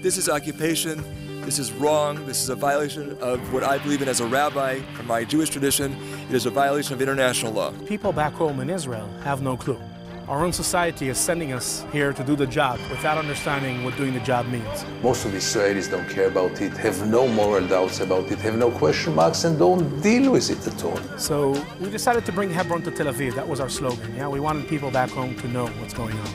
This is occupation. This is wrong. This is a violation of what I believe in as a rabbi from my Jewish tradition. It is a violation of international law. People back home in Israel have no clue. Our own society is sending us here to do the job without understanding what doing the job means. Most of the Israelis don't care about it, have no moral doubts about it, have no question marks, and don't deal with it at all. So we decided to bring Hebron to Tel Aviv. That was our slogan. Yeah, we wanted people back home to know what's going on.